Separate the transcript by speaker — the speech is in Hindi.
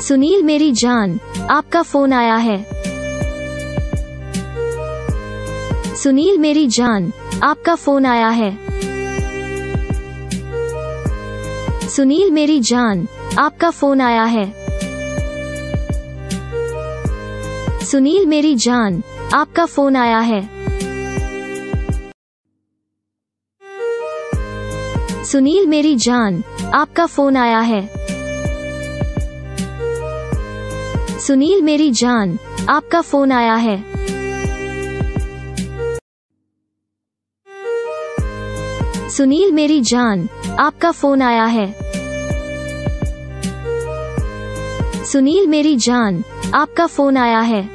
Speaker 1: सुनील, मेरी जान, आपका फ़ोन आया है। सुनील, मेरी जान, आपका फ़ोन आया है। सुनील, मेरी जान, आपका फ़ोन आया है। सुनील, मेरी जान, आपका फ़ोन आया है। सुनील, मेरी जान, आपका फ़ोन आया है। सुनील, मेरी जान, आपका फ़ोन आया है। सुनील, मेरी जान, आपका फ़ोन आया है। सुनील, मेरी जान, आपका फ़ोन आया है।